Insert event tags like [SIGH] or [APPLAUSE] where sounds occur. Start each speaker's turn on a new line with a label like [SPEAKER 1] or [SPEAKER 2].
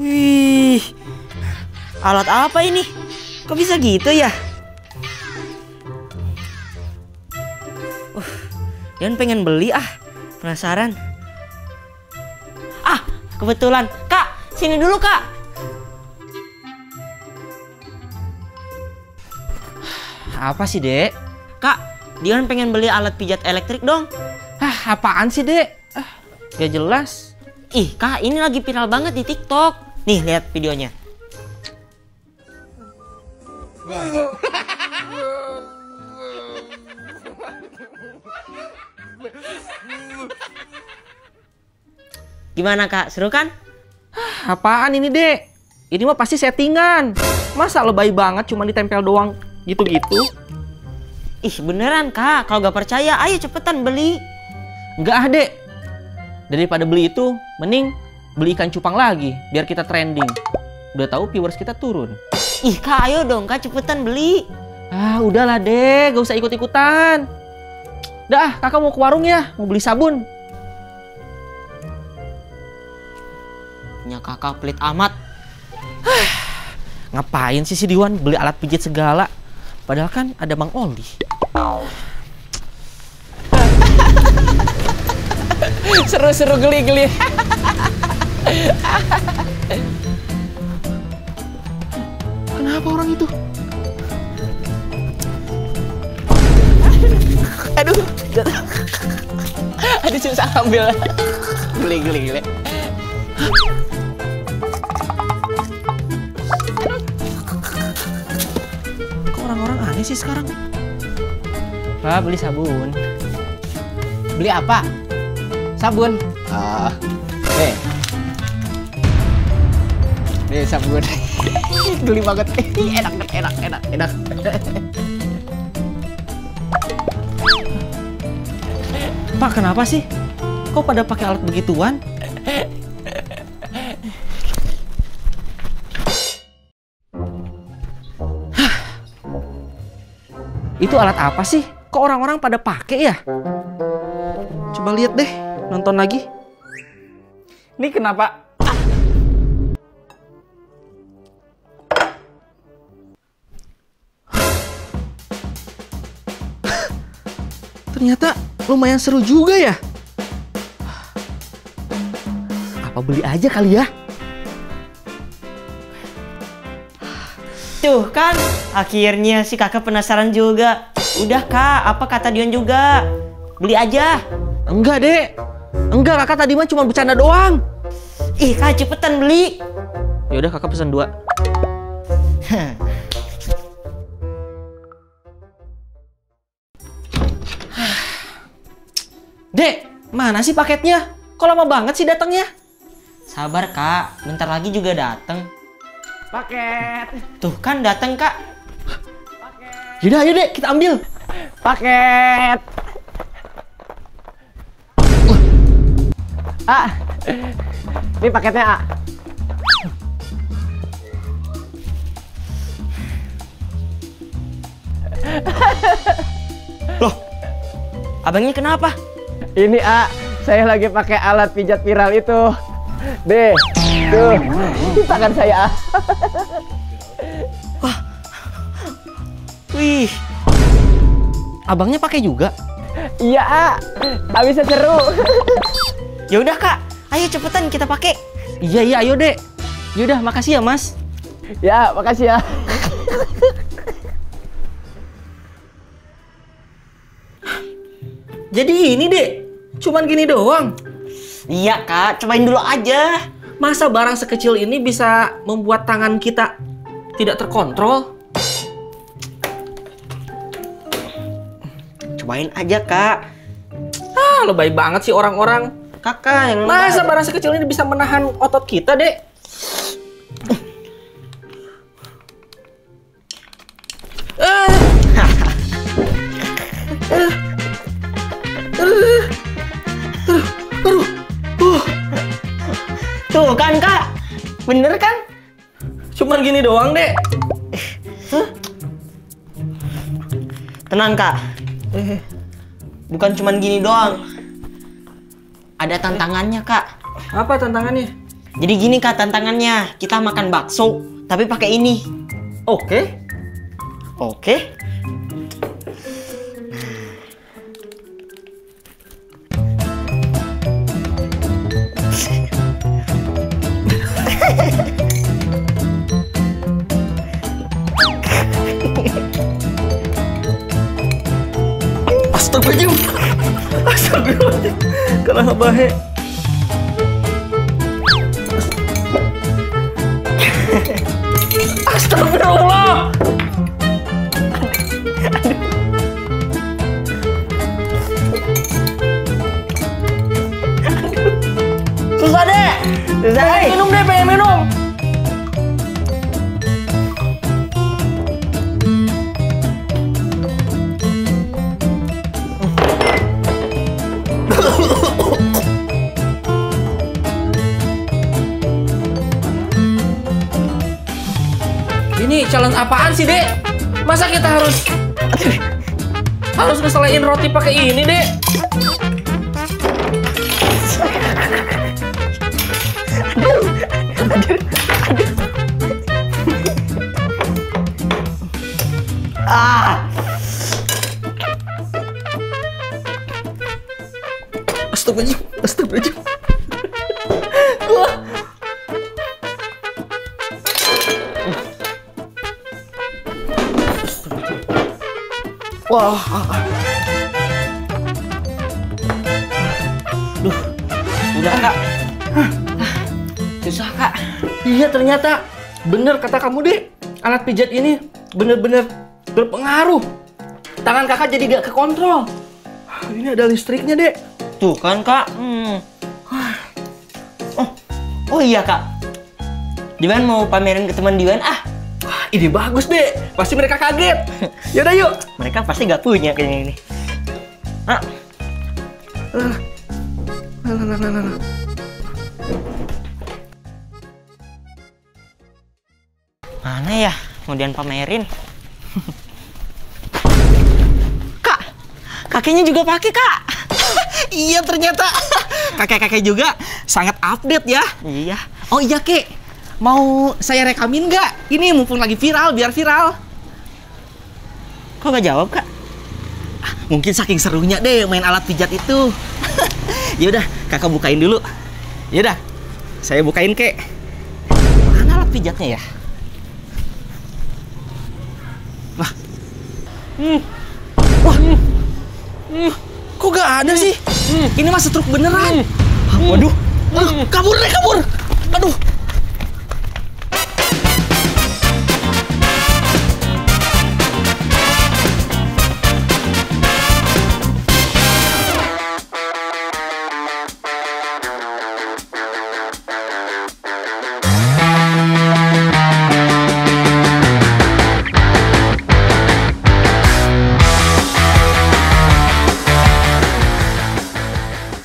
[SPEAKER 1] Wih, alat apa ini? Kok bisa gitu ya? Uh, Dian pengen beli ah, penasaran. Ah, kebetulan. Kak, sini dulu kak.
[SPEAKER 2] Apa sih, Dek?
[SPEAKER 1] Kak, Dian pengen beli alat pijat elektrik dong.
[SPEAKER 2] Ah, apaan sih, Dek? Ah, gak jelas.
[SPEAKER 1] Ih, kak, ini lagi viral banget di TikTok. Nih, lihat videonya. Gimana kak, seru kan?
[SPEAKER 2] Apaan ini, Dek? Ini mah pasti settingan. Masa lebay banget cuma ditempel doang gitu-gitu?
[SPEAKER 1] Ih beneran kak, kalau gak percaya ayo cepetan beli.
[SPEAKER 2] Enggak ah, Dek. Daripada beli itu, mending beli ikan cupang lagi biar kita trending. Udah tahu viewers kita turun.
[SPEAKER 1] Ih kak ayo dong kak cepetan beli.
[SPEAKER 2] Ah, udahlah, Dek. Gak usah ikut-ikutan. Dah, ah, kakak mau ke warung ya, mau beli sabun.
[SPEAKER 1] Punya kakak pelit amat. [SIGHS]
[SPEAKER 2] Ngapain sih si Diwan beli alat pijit segala? Padahal kan ada Mang Oli. [LAUGHS] Seru-seru geli-geli. [LAUGHS] Kenapa orang itu? Aduh, aduh susah ambil. Geli-geli. geli. Kok orang-orang aneh sih sekarang? Pak, beli sabun.
[SPEAKER 3] Beli apa? Sabun. Ah. Nih. Nih [LAUGHS] sabun. Geli banget. [LAUGHS] enak, enak, enak, enak.
[SPEAKER 2] Pak, kenapa sih? Kok pada pakai alat begituan? Hah. Itu alat apa sih? Kok orang-orang pada pakai ya? Coba lihat deh, nonton lagi.
[SPEAKER 3] Ini kenapa?
[SPEAKER 2] Ternyata lumayan seru juga ya. Apa beli aja kali ya?
[SPEAKER 1] Tuh kan, akhirnya si kakak penasaran juga. Udah kak, apa kata Dion juga? Beli aja.
[SPEAKER 2] Enggak, Dek. Enggak, kakak tadi mah cuma bercanda doang.
[SPEAKER 1] Ih kak cepetan beli.
[SPEAKER 2] Yaudah, kakak pesan dua. [LAUGHS] Dek, mana sih paketnya? Kok lama banget sih datangnya?
[SPEAKER 1] Sabar kak, bentar lagi juga dateng.
[SPEAKER 3] Paket.
[SPEAKER 1] Tuh kan dateng kak.
[SPEAKER 2] Yaudah, ayo dek, kita ambil.
[SPEAKER 3] Paket. Ah. Ini paketnya, A.
[SPEAKER 1] Loh, abangnya kenapa?
[SPEAKER 3] Ini, A. Saya lagi pakai alat pijat viral itu. Deh. Tuh. Di tangan saya, A.
[SPEAKER 2] Wih, abangnya pakai juga.
[SPEAKER 3] Iya, A. A bisa seru.
[SPEAKER 1] Ya udah kak, ayo cepetan kita pakai.
[SPEAKER 2] Iya, iya, ayo dek. Yaudah, makasih ya mas.
[SPEAKER 3] ya, makasih ya.
[SPEAKER 2] Jadi ini dek, cuman gini doang.
[SPEAKER 1] Iya kak, cobain dulu aja.
[SPEAKER 2] Masa barang sekecil ini bisa membuat tangan kita tidak terkontrol?
[SPEAKER 1] Cobain aja kak.
[SPEAKER 2] Ah, lebay banget sih orang-orang.
[SPEAKER 1] Kakak yang
[SPEAKER 2] Masa barang sekecil ini bisa menahan otot kita, dek?
[SPEAKER 1] Tuh kan kak, bener kan?
[SPEAKER 2] cuman gini doang, dek.
[SPEAKER 1] Tenang kak,
[SPEAKER 2] Eh,
[SPEAKER 1] bukan cuman gini doang. Ada tantangannya kak.
[SPEAKER 2] apa tantangannya?
[SPEAKER 1] Jadi gini kak tantangannya, kita makan bakso, tapi pakai ini.
[SPEAKER 2] Oke.
[SPEAKER 1] Oke.
[SPEAKER 2] Astagfirullahaladzim. Astagfirullahaladzim. Kenapa bahe? Astagfirullah.
[SPEAKER 1] Susah deh. Susah deh.
[SPEAKER 2] Challenge apaan sih, Dek? Masa kita harus harus ngeselain roti pakai ini, Dek?
[SPEAKER 1] Ah.
[SPEAKER 2] Astagfirullahaladzim, astagfirullahaladzim. Wah,
[SPEAKER 1] Udah kak. Susah kak.
[SPEAKER 2] iya ternyata bener kata kamu deh. Alat pijat ini bener-bener berpengaruh. Tangan kakak jadi gak kekontrol. Ini ada listriknya dek.
[SPEAKER 1] Tuh kan kak. Hmm. Oh, oh iya kak. Diwan mau pamerin ke teman Diwan ah.
[SPEAKER 2] Ide bagus deh. Pasti mereka kaget. [LAUGHS] Yaudah yuk.
[SPEAKER 1] Mereka pasti nggak punya kayaknya ini. Ah, mana ya? Kemudian pamerin. [LAUGHS] kak, kakeknya juga pakai kak. [LAUGHS]
[SPEAKER 2] iya ternyata. Kakek-kakek juga sangat update ya.
[SPEAKER 1] Iya.
[SPEAKER 2] Oh iya kek. Mau saya rekamin nggak? Ini mumpung lagi viral, biar viral.
[SPEAKER 1] Kok nggak jawab kak?
[SPEAKER 2] Mungkin saking serunya deh main alat pijat itu. [LAUGHS] Yaudah, kakak bukain dulu. Yaudah, saya bukain kek. Mana alat pijatnya ya? Wah, hmm. wah, hmm. kok gak ada sih? Ini mah setruk beneran. Waduh, Aduh, kabur deh kabur. Aduh,